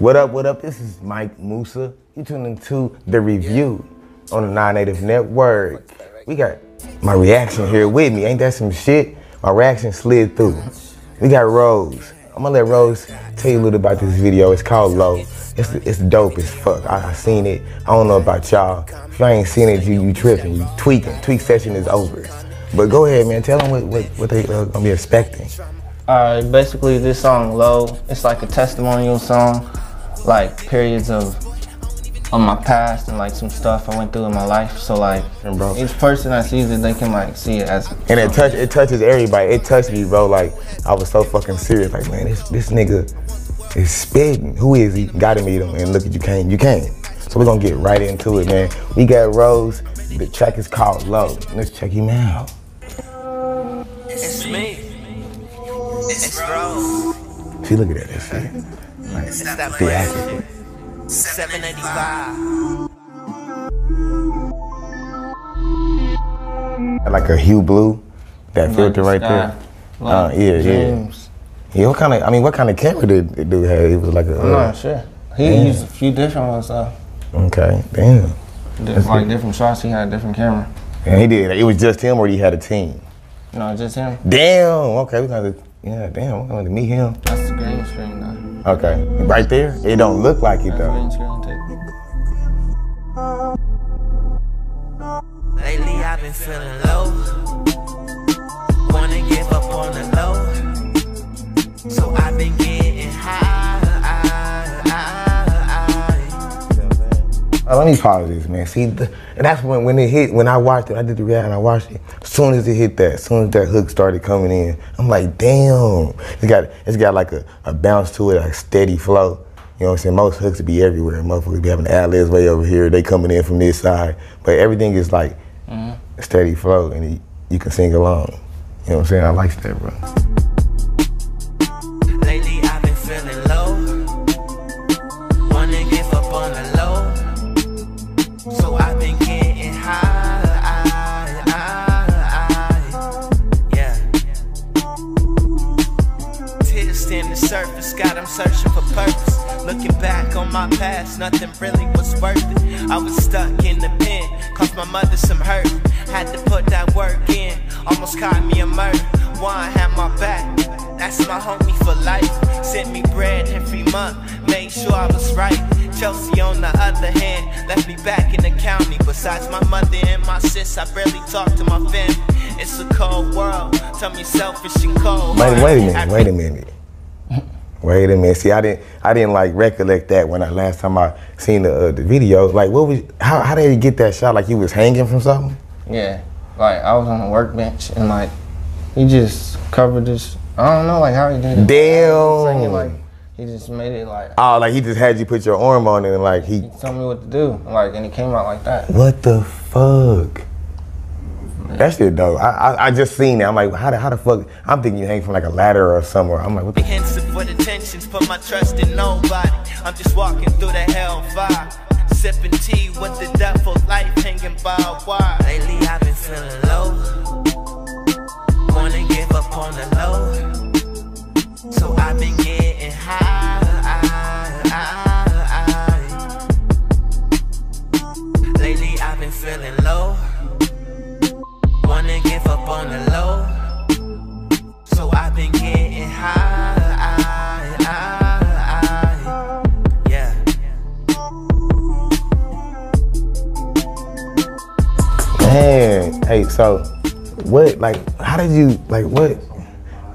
What up, what up? This is Mike Musa. You tuned into The Review on the Non-Native Network. We got my reaction here with me. Ain't that some shit? My reaction slid through. We got Rose. I'm gonna let Rose tell you a little about this video. It's called Low. It's, it's dope as fuck. I, I seen it. I don't know about y'all. If y'all ain't seen it, you, you tripping. You tweaking. Tweak session is over. But go ahead, man. Tell them what, what, what they uh, gonna be expecting. Alright, basically this song Low, it's like a testimonial song, like periods of on my past and like some stuff I went through in my life. So like And bro. each person that sees it, they can like see it as And it touch it touches everybody. It touched me, bro. Like I was so fucking serious. Like, man, this this nigga is spitting. Who is he? Gotta meet him. And look at you can't. You can't. So we're gonna get right into it, man. We got Rose. The track is called Low. Let's check him out. It's me. It's Rose. See, look at that. That shit. Like, It's theatrical. 785. Like a hue blue. That filter right there. like Uh, yeah, yeah. James. Yeah, what kind of? I mean, what kind of camera did the dude have? It was like a. I'm Uh, not sure. He Yeah. used a few different ones though. okay, damn. Di- That's like good. different shots, he had a different camera. And he did. It was just him, or he had a team. No, just him. Damn. Okay, we got to. Yeah, damn. We're gonna meet him. That's the green screen though. Okay, right there. It don't look like it That's though. green screen too. Lately I've been feeling low. Let me pause this, man. See, the, and that's when when it hit. When I watched it, I did the reaction. I watched it. As soon as it hit that, as soon as that hook started coming in, I'm like, damn. It's got it's got like a, a bounce to it, like steady flow. You know what I'm saying? Most hooks would be everywhere. Motherfuckers be having the ad-libs way over here. They coming in from this side, but everything is like a steady flow, and it, you can sing along. You know what I'm saying? I like that, bro. Searching for purpose. Looking back on my past, nothing really was worth it. I was stuck in the pen, caused my mother some hurt. Had to put that work in, almost caught me a murder. One had my back, that's my homie for life. Sent me bread every month, made sure I was right. Chelsea, on the other hand, left me back in the county. Besides my mother and my sis, I barely talk to my family. It's a cold world, tell me selfish and cold. Wait, wait a minute. Wait a minute. Wait a minute. See, I didn't, I didn't like recollect that when I last time I seen the uh, the video. Like, what was, how, how did he get that shot? Like he was hanging from something? Yeah, like I was on a workbench and like he just covered this. I don't know like how he did it. Damn. Singing, like he just made it like Oh, like he just had you put your arm on it and like he. he told me what to do. Like and it came out like that. What the fuck? That shit dope. I, I I just seen it. I'm like, how the how the fuck? I'm thinking you hang from like a ladder or somewhere. I'm like, what the? With intentions, put my trust in nobody. I'm just walking through the hellfire. Sipping tea with the devil, life hanging by wire. Lately I've been feeling low. Wanna give up on the low. So I've been getting high. Lately I've been feeling low. Hey, so what? Like, how did you like what?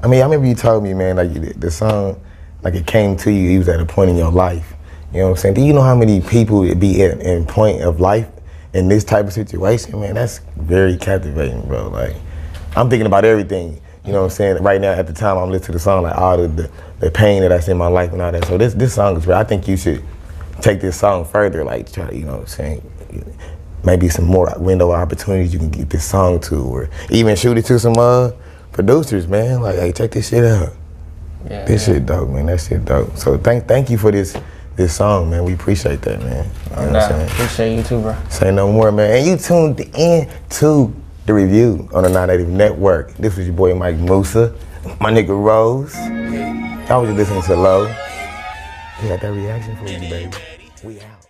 I mean, I remember you told me, man, like the, the song, like it came to you. He was at a point in your life. You know what I'm saying? Do you know how many people would be in point of life in this type of situation, man? That's very captivating, bro. Like, I'm thinking about everything. You know what I'm saying? Right now, at the time, I'm listening to the song, like all the, the, the pain that I see in my life and all that. So this this song is real. I think you should take this song further, like try to, you know what I'm saying? Maybe some more window opportunities you can get this song to, or even shoot it to some uh, producers, man. Like, hey, check this shit out. Yeah. This yeah. shit dope, man. That shit dope. So thank thank you for this this song, man. We appreciate that, man. You know what Nah, I'm saying? appreciate you too, bro. Say no more, man. And you tuned in to the review on the Non-Native Network. This was your boy Mike Musa, my nigga Rose. Y'all was just listening to Low. We got that reaction for you, baby. We out.